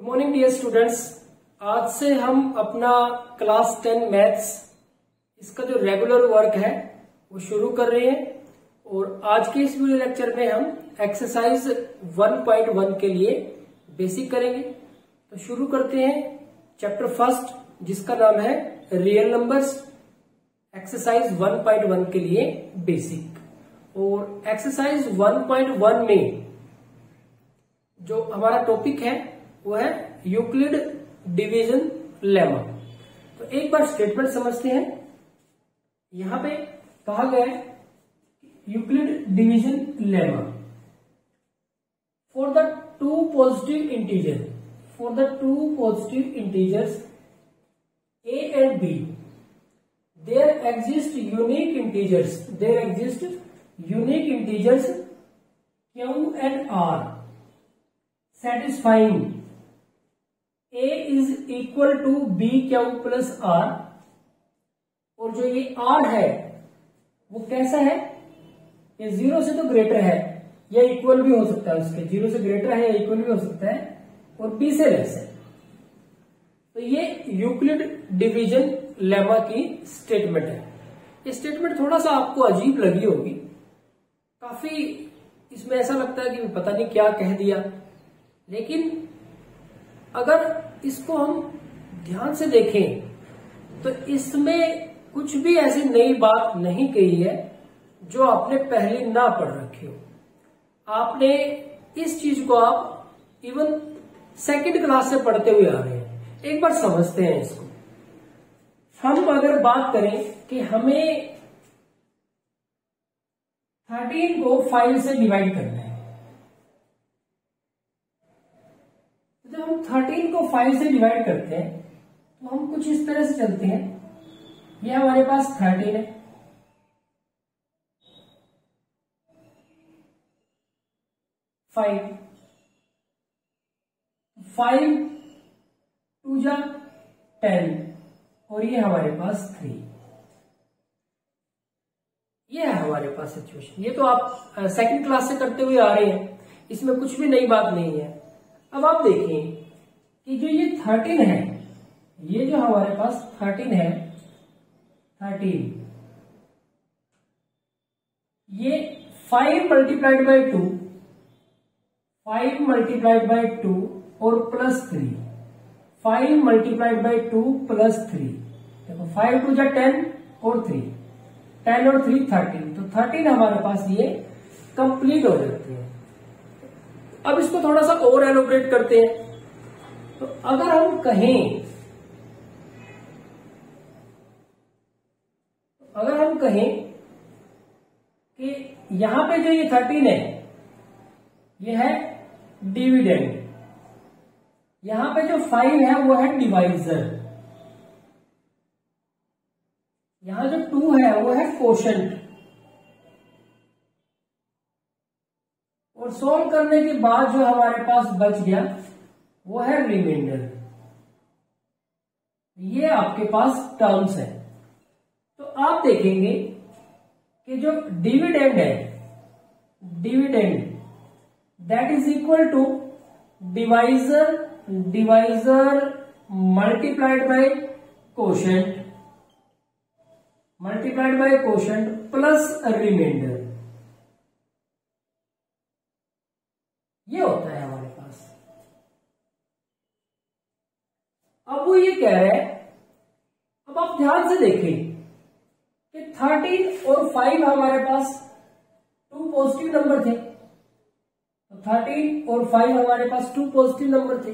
Good morning dear students आज से हम अपना क्लास टेन मैथ्स इसका जो रेगुलर वर्क है, वो शुरू कर रहे हैं। और आज के इस वीडियो लेक्चर में हम एक्सरसाइज 1.1 के लिए बेसिक करेंगे। तो शुरू करते हैं चैप्टर फ़र्स्ट जिसका नाम है रियल नंबर्स एक्सरसाइज 1.1 के लिए बेसिक और एक्सरसाइज 1.1 में जो हमारा टॉपिक है वो है यूक्लिड डिवीज़न लेमा तो एक बार स्टेटमेंट समझते हैं। यहाँ पे कहा गया है Euclid division lemma for the two positive integer for the two positive integers A and B there exist unique integers there exist unique integers Q and R satisfying a is equal to B Q plus R और जो ये are है, वो कैसा है? ये zero से तो ग्रेटर है, या इक्वल भी हो सकता है उसके। ज़ीरो से ग्रेटर है या इक्वल भी हो सकता है, और बी से लेस है। तो ये यूक्लिड डिवीज़न लेमा की स्टेटमेंट है। ये स्टेटमेंट थोड़ा सा आपको अजीब लगी होगी। काफ़ी इसमें ऐसा लगता है कि पता नहीं क्या कह दिया। लेकिन अगर इसको हम ध्यान से देखें तो इसमें कुछ भी ऐसी नई बात नहीं कही है जो आपने पहले ना पढ़ रखी हो। आपने इस चीज़ को आप इवन सेकंड क्लास से पढ़ते हुए आ रहे हैं। एक बार समझते हैं इसको। हम अगर बात करें कि हमें थर्टीन को फाइव से डिवाइड करना है। जब हम थर्टीन को फाइव से डिवाइड करते हैं तो हम कुछ इस तरह से चलते हैं। ये हमारे पास थर्टीन है। फाइव फाइव टू जा टेन और ये हमारे पास थ्री ये है हमारे पास सिचुएशन ये तो आप सेकंड क्लास से करते हुए आ रहे हैं। इसमें कुछ भी नई बात नहीं है। अब आप देखें कि जो ये थर्टीन है, ये जो हमारे पास थर्टीन है थर्टीन ये five multiplied by two five multiplied by two और plus three five multiplied by two plus three देखो फाइव टू जा टेन और थ्री टेन और थ्री थर्टीन तो थर्टीन हमारे पास ये कंप्लीट हो जाती है। अब इसको थोड़ा सा ओवर एलोबरेट करते हैं। तो अगर हम कहें, अगर हम कहें कि यहाँ पे जो ये थर्टीन है, ये है डिविडेंड यहाँ पे जो फाइव है, वो है डिवाइजर यहाँ जो टू है, वो है क्वेश्चन और सोल्व करने के बाद जो हमारे पास बच गया, वो है रिमाइंडर ये आपके पास टर्म्स है। तो आप देखेंगे कि जो डिविडेंड है dividend that is equal to divisor divisor multiplied by quotient multiplied by quotient plus remainder ये होता है हमारे पास अब वो ये कह रहे हैं अब आप ध्यान से देखें कि थर्टीन फाइव हमारे पास। टू पॉजिटिव नंबर थे। तो थर्टीन और फाइव हमारे पास टू पॉजिटिव नंबर थे।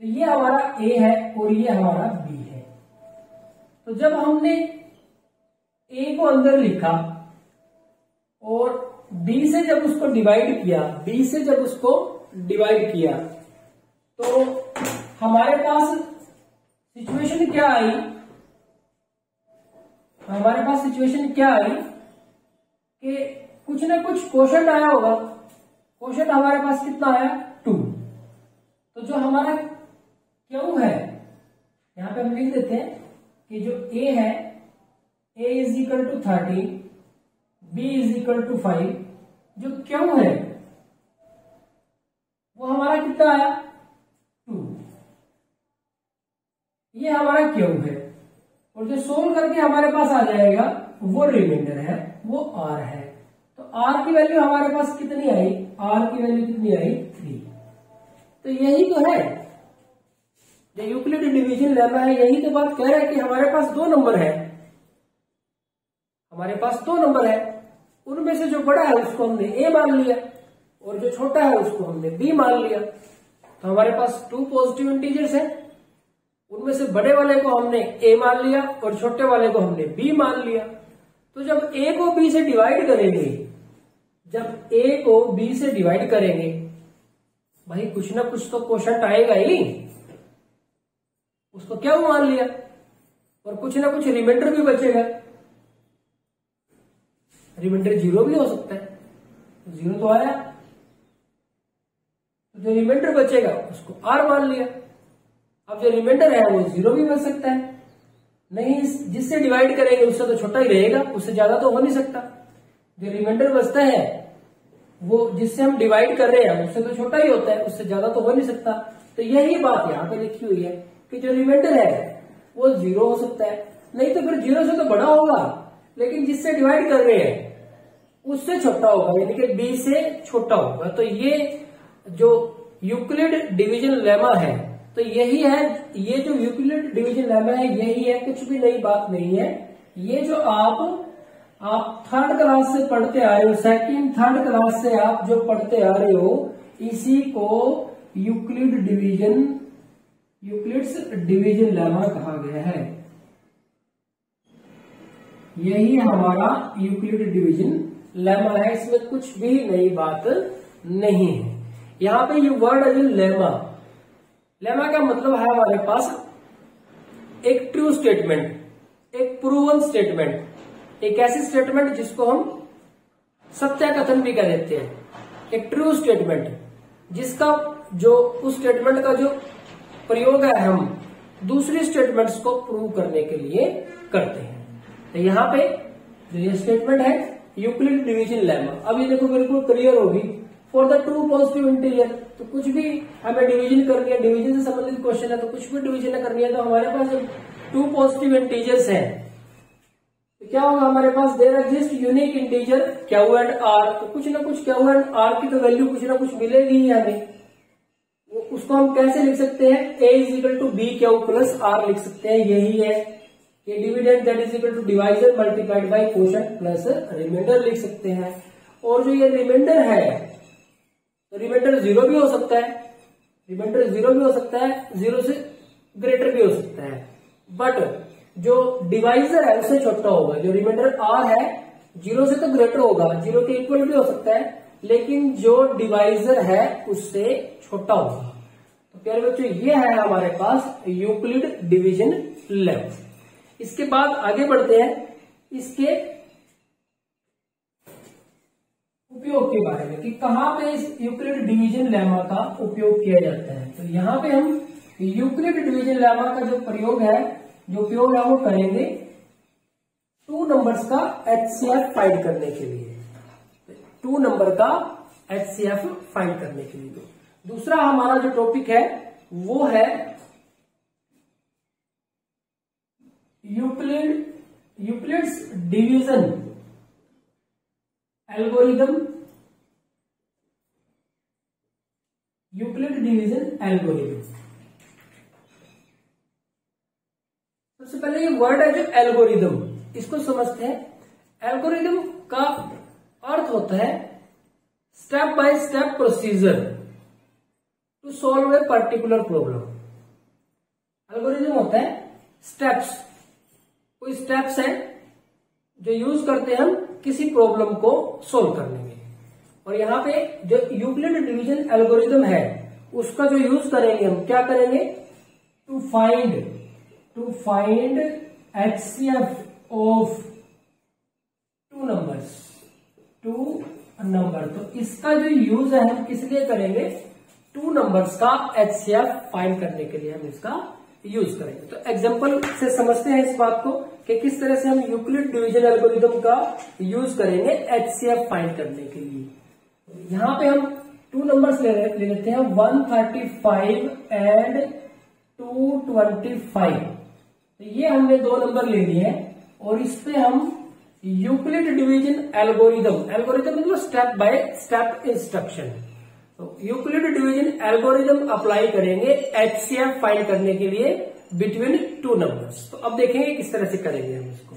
तो ये हमारा ए है और ये हमारा बी है। तो जब हमने ए को अंदर लिखा और बी से जब उसको डिवाइड किया बी से जब उसको डिवाइड किया तो हमारे पास सिचुएशन क्या आई? हमारे पास सिचुएशन क्या आई? कि कुछ ना कुछ क्वेश्चन आया होगा। क्वेश्चन हमारे पास कितना आया? टू तो जो हमारा क्यू है, यहाँ पे हम लिख देते हैं कि जो ए है A is equal to thirty B is equal to five जो क्यू है, वो हमारा कितना आया? टू ये हमारा क्यू है। और जो सोल्व करके हमारे पास आ जाएगा, वो रिमाइंडर है, वो आर है। तो आर की वैल्यू हमारे पास कितनी आई? आर की वैल्यू कितनी आई? थ्री तो यही तो है। जो यूक्लिड डिवीज़न लेना है, यही तो बात कह रहा है कि हमारे पास दो नंबर है। हमारे पास दो नंबर है। उनमें से जो बड़ा है, उसको हमने ए मान लिया। और जो छोटा है, उसको हमने बी मान लिया। तो हमारे पास टू पॉजिटिव इंटीजर्स है। उनमें से बड़े वाले को हमने ए मान लिया और छोटे वाले को हमने बी मान लिया। तो जब ए को बी से डिवाइड करेंगे, जब ए को बी से डिवाइड करेंगे, भाई कुछ ना कुछ तो क्वेश्चन आएगा ही उसको क्या मान लिया? और कुछ ना कुछ रिमाइंडर भी बचेगा। रिमाइंडर ज़ीरो भी हो सकता है। तो ज़ीरो तो आया। तो जो रिमाइंडर बचेगा, उसको आर मान लिया। अब जो रिमाइंडर है, वो ज़ीरो भी बच सकता है। नहीं, जिससे डिवाइड करेंगे, उससे तो छोटा ही रहेगा, उससे ज़्यादा तो हो नहीं सकता। जो रिमाइंडर बचता है, वो जिससे हम डिवाइड कर रहे हैं, उससे तो छोटा ही होता है, उससे ज़्यादा तो हो नहीं सकता। तो यही बात यहाँ पे लिखी हुई है कि जो रिमाइंडर है, वो ज़ीरो हो सकता है। नहीं तो फिर ज़ीरो से तो बड़ा होगा, लेकिन जिससे डिवाइड कर रहे हैं, उससे छोटा होगा, यानी कि बी से छोटा होगा। तो ये जो यूक्लिड डिवीज़न लेमा है तो यही है, ये जो यूक्लिड डिवीज़न लेमा है यही है, कुछ भी नई बात नहीं है। ये जो आप आप थर्ड क्लास से पढ़ते आ रहे हो सेकंड थर्ड क्लास से आप जो पढ़ते आ रहे हो, इसी को Euclid division, Euclid's division lemma कहा गया है। यही हमारा यूक्लिड डिवीज़न लेमा है, इसमें कुछ भी नई बात नहीं है। यहाँ पे ये वर्ड है लेमा। लेमा का मतलब है हमारे पास एक ट्रू स्टेटमेंट एक प्रूवन स्टेटमेंट एक ऐसी स्टेटमेंट जिसको हम सत्या कथन भी कह देते हैं। एक ट्रू स्टेटमेंट जिसका जो उस स्टेटमेंट का जो प्रयोग है हम दूसरी स्टेटमेंट्स को प्रूव करने के लिए करते हैं। तो यहाँ पे ये स्टेटमेंट है यूक्लिड डिवीज़न लेमा अब ये देखो, बिल्कुल क्लियर होगी। For the two positive integer तो कुछ भी हमें डिवीज़न करनी है डिवीज़न से संबंधित क्वेश्चन है तो कुछ भी डिवीज़न करनी है तो हमारे पास टू पॉजिटिव इंटीजर्स है। तो क्या होगा, हमारे पास there exist unique integer Q and R तो कुछ ना कुछ क्यू एंड आर की तो वैल्यू कुछ ना कुछ मिलेगी ही हमें। उसको हम कैसे लिख सकते हैं? A is equal to B Q plus R लिख सकते हैं, यही है। ये dividend that is equal to divisor multiplied by question plus remainder लिख सकते हैं। और जो ये रिमाइंडर है तो रिमाइंडर ज़ीरो भी हो सकता है। रिमाइंडर ज़ीरो भी हो सकता है ज़ीरो से ग्रेटर भी हो सकता है। बट जो डिवाइजर है, उससे छोटा होगा। जो रिमाइंडर आर है ज़ीरो से तो ग्रेटर होगा। ज़ीरो के इक्वल भी हो सकता है, लेकिन जो डिवाइजर है, उससे छोटा होगा। तो प्यारे बच्चों, ये है हमारे पास यूक्लिड डिवीज़न लेवल इसके बाद आगे बढ़ते हैं। इसके उपयोग के बारे में कि कहाँ पे इस यूक्लिड डिवीज़न लेमा का उपयोग किया जाता है। तो यहाँ पे हम यूक्लिड डिवीज़न लेमा का जो प्रयोग है, जो उपयोग है वो करेंगे टू नंबर्स का एचसीएफ फाइंड करने के लिए। टू नंबर का एचसीएफ फाइंड करने के लिए। दूसरा हमारा जो टॉपिक है, वो है Euclid, Euclid's division. Algorithm Euclid division algorithm सबसे पहले ये वर्ड है जो एल्गोरिदम इसको समझते हैं। एल्गोरिदम का अर्थ होता है step by step procedure to solve a particular problem algorithm होता है स्टेप्स कोई स्टेप्स है जो यूज़ करते हैं हम किसी प्रॉब्लम को सोल्व करने में और यहाँ पे जो यूक्लिड डिवीज़न एल्गोरिदम है, उसका जो यूज़ करेंगे हम, क्या करेंगे? To find to find HCF of two numbers two number तो इसका जो यूज़ है, हम किस लिए करेंगे? टू नंबर्स का एचसीएफ फाइंड करने के लिए हम इसका यूज़ करेंगे। तो एग्ज़ाम्पल से समझते हैं इस बात को कि किस तरह से हम यूक्लिड डिवीज़न एल्गोरिदम का यूज़ करेंगे एचसीएफ फाइंड करने के लिए। यहाँ पे हम टू नंबर्स ले, ले लेते हैं। One thirty five and two twenty five तो ये हमने दो नंबर ले लिए हैं और इस पे हम यूक्लिड डिवीज़न एल्गोरिदम एल्गोरिदम मतलब step by step instruction Euclid division algorithm apply करेंगे एचसीएफ फाइंड करने के लिए बिटवीन टू नंबर्स तो अब देखेंगे किस तरह से करेंगे हम इसको।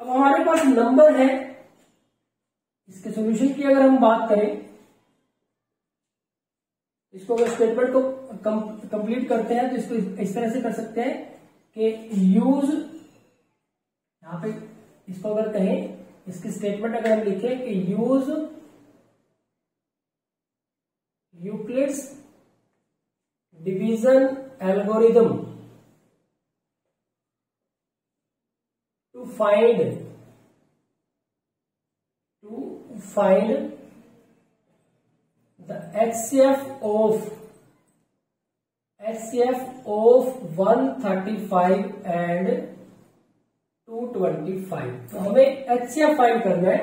अब हमारे पास नंबर है। इसके सॉल्यूशन की अगर हम बात करें, इसको अगर स्टेटमेंट को कंप्लीट करते हैं तो इसको इस तरह से कर सकते हैं कि यूज़ यहाँ पे इसको अगर कहें, इसकी स्टेटमेंट अगर हम लिखें कि use Euclid's division algorithm to find to find the HCF of HCF of 135 and 225 तो हमें HCF फाइंड करना है।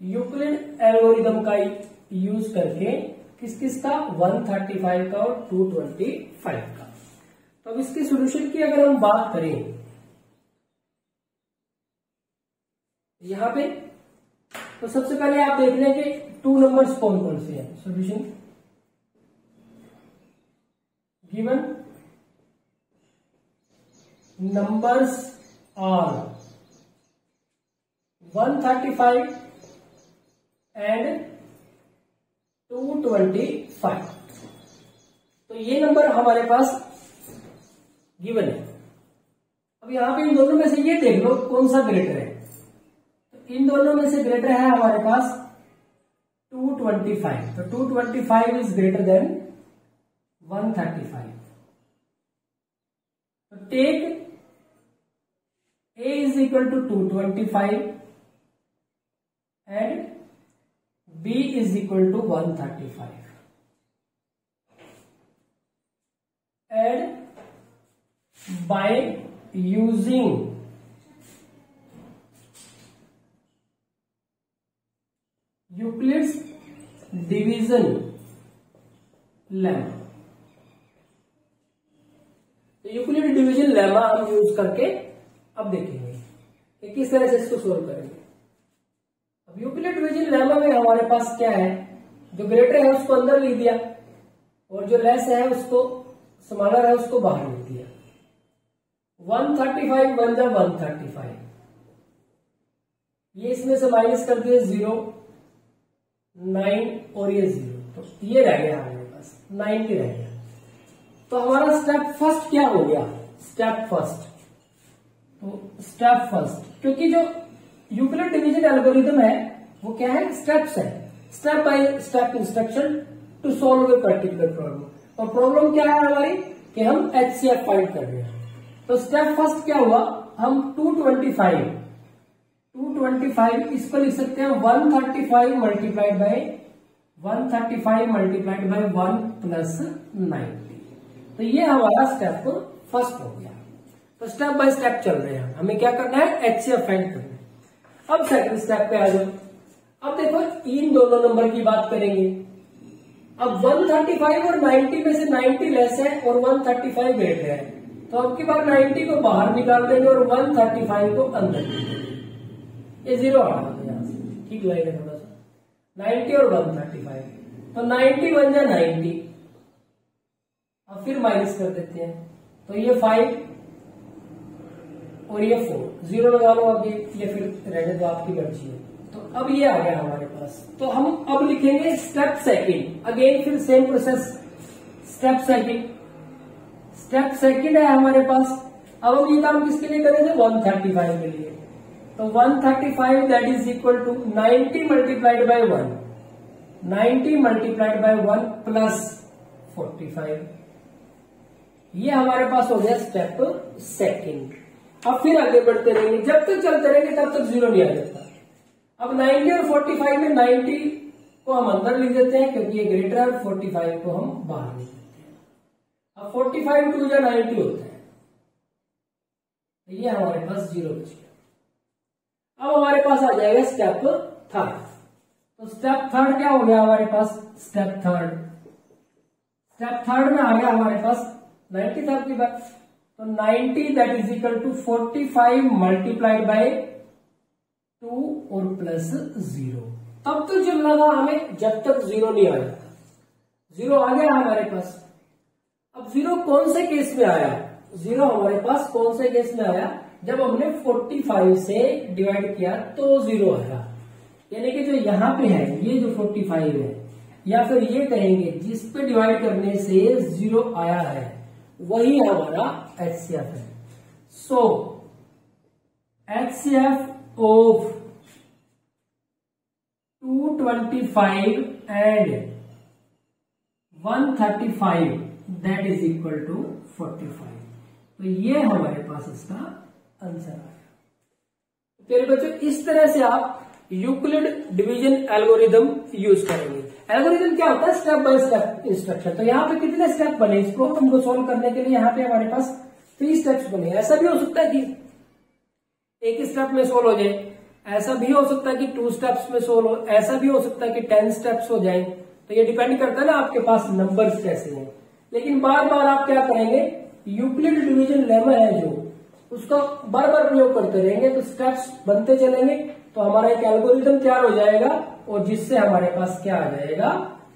यूक्लिड एल्गोरिदम का यूज़ करके। किस किस का? 135 का और 225 का। तो अब इसके सॉल्यूशन की अगर हम बात करें, यहाँ पे तो सबसे पहले आप देख लें कि टू नंबर्स कौन कौन से हैं? Solution given numbers are 135 and 225 तो ये नंबर हमारे पास गिवन है। अब यहाँ पे इन दोनों में से ये देख लो कौन सा ग्रेटर है। तो इन दोनों में से ग्रेटर है हमारे पास 225 so 225 is greater than 135 so take a is equal to 225 and b is equal to 135 and by using Euclid's division lemma तो यूक्लिड डिवीज़न लेमा हम यूज़ करके अब देखेंगे कि किस तरह से इसको सोल्व करेंगे। यूक्लिड डिवीज़न लेमा में हमारे पास क्या है? जो ग्रेटर है, उसको अंदर लिख दिया। और जो लेस है, उसको स्मॉलर है, उसको बाहर लिख दिया। 135 थर्टी फाइव बन जा 135 ये इसमें से माइनस कर दिए ज़ीरो नाइन और ये ज़ीरो तो ये रह गया हमारे पास। नाइनटी रह गया। तो हमारा स्टेप फ़र्स्ट क्या हो गया? स्टेप फ़र्स्ट तो स्टेप फ़र्स्ट क्योंकि जो यूक्लिड डिवीज़न एल्गोरिथम है, वो क्या है? स्टेप्स है। Step by step instruction to solve a particular problem और प्रॉब्लम क्या है हमारी? कि हम एच सी एफ़ फाइंड कर रहे हैं। तो स्टेप फ़र्स्ट क्या हुआ? हम 225 225 इसको लिख सकते हैं 135 multiplied by 135 multiplied by 1 plus 90 तो ये हमारा स्टेप फ़र्स्ट हो गया। तो स्टेप बाय स्टेप चल रहे हैं। हमें क्या करना है? एच सी एफ़ फाइंड करना अब सेकंड स्टेप पे आ जाओ। अब देखो, इन दोनों नंबर की बात करेंगे। अब 135 और 90 में से 90 लेस है और 135 ग्रेटर है। तो अब की बार 90 को बाहर निकाल देंगे और 135 को अंदर ये ज़ीरो यहाँ से। ठीक लगेगा थोड़ा सा। नाइन्टी और वन थर्टी फाइव तो नाइन्टी बन जाए नाइन्टी अब फिर माइनस कर देते हैं। तो ये फाइव और ये फोर ज़ीरो लगा लो अब ये ये फिर रहने दो आपकी मर्ज़ी है। तो अब ये आ गया हमारे पास। तो हम अब लिखेंगे स्टेप सेकंड अगेन फिर same process step second step second है हमारे पास। अब हम ये काम किसके लिए करेंगे वन थर्टी फाइव के लिए? तो 135 that is equal to 90 multiplied by 1 90 multiplied by 1 plus 45 ये हमारे पास हो गया स्टेप सेकंड अब फिर आगे बढ़ते रहेंगे। जब तक चलते रहेंगे, तब तक ज़ीरो नहीं आ जाता। अब 90 और 45 में 90 को हम अंदर लिख देते हैं, क्योंकि ये ग्रेटर है 45 को हम बाहर लिख देते हैं। अब 45 टू या 90 होता है। तो ये हमारे पास ज़ीरो बच गया। अब हमारे पास आ जाएगा स्टेप थर्ड तो स्टेप थर्ड क्या हो गया हमारे पास? स्टेप थर्ड स्टेप थर्ड में आ गया हमारे पास नाइन्टी थर्ड की बात। तो ninety that is equal to forty five multiplied by two और प्लस ज़ीरो। तब तो जब लगा हमें जब तक ज़ीरो नहीं आया। ज़ीरो आ गया हमारे पास। अब ज़ीरो कौन से केस में आया? ज़ीरो हमारे पास कौन से केस में आया? जब हमने 45 से डिवाइड किया तो ज़ीरो आया। यानी कि जो यहाँ पे है, ये जो 45 है, या फिर ये कहेंगे, जिस पे डिवाइड करने से ज़ीरो आया है, वही हमारा एच सी एफ़ है। So H of 225 and 135 that is equal to 45 तो ये हमारे पास इसका आंसर आया प्यारे बच्चों, इस तरह से आप यूक्लिड डिवीज़न एल्गोरिदम यूज़ करेंगे। एल्गोरिदम क्या होता है? स्टेप बाय स्टेप इंस्ट्रक्शन तो यहाँ पे कितने स्टेप बने? इस प्रॉब्लम को सोल्व करने के लिए यहाँ पे हमारे पास थ्री स्टेप्स बने। ऐसा भी हो सकता है कि एक स्टेप में सोल्व हो जाए। ऐसा भी हो सकता है कि टू स्टेप्स में सोल्व हो ऐसा भी हो सकता है कि टेन स्टेप्स हो जाए। तो ये डिपेंड करता है ना आपके पास नंबर्स कैसे हैं। लेकिन बार बार आप क्या करेंगे? यूक्लिड डिवीज़न लेमा है जो। उसका बार बार प्रयोग करते रहेंगे तो स्टेप्स बनते चलेंगे। तो हमारा एक एल्गोरिथम तैयार हो जाएगा और जिससे हमारे पास क्या आ जाएगा?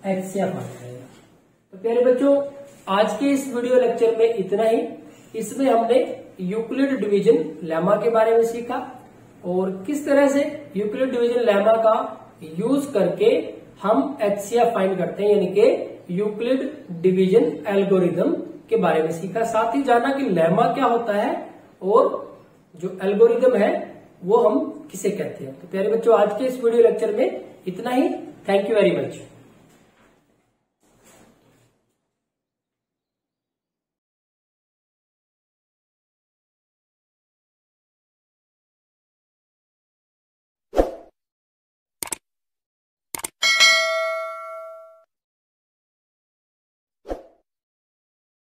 एक्सएफ आ जाएगा। तो प्यारे बच्चों, आज के इस वीडियो लेक्चर में इतना ही। इसमें हमने यूक्लिड डिवीज़न लेमा के बारे में सीखा और किस तरह से यूक्लिड डिवीज़न लेमा का यूज़ करके हम एच फाइंड करते हैं, यानी कि यूक्लिड डिवीज़न एल्गोरिदम के बारे में सीखा। साथ ही जाना कि लेमा क्या होता है और जो एल्गोरिदम है, वो हम किसे कहते हैं? तो प्यारे बच्चों, आज के इस वीडियो लेक्चर में इतना ही। Thank you very much